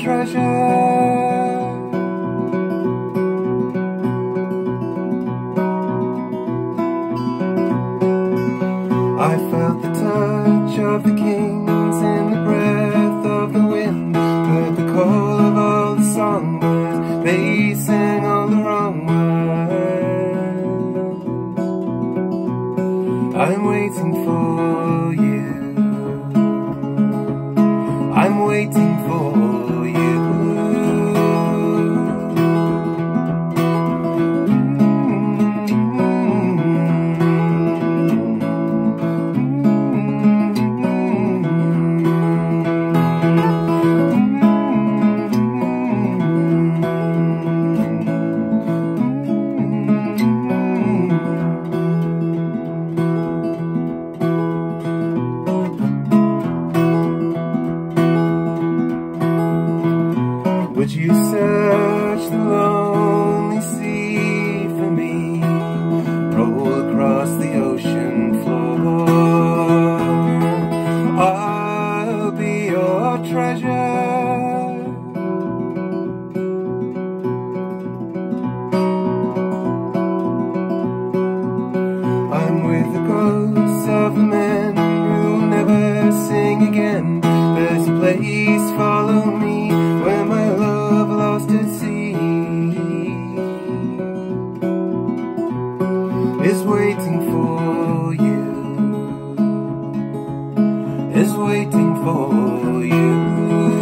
treasure. I felt the touch of the kings in the breath of the wind. Heard the call of all the songbirds. They sang all the wrong words. I'm waiting for you. I'm waiting for you. Would you search the lonely sea for me? Roll across the ocean floor. I'll be your treasure. I'm with the ghosts of men who'll never sing again. There's a place, follow me, is waiting for you.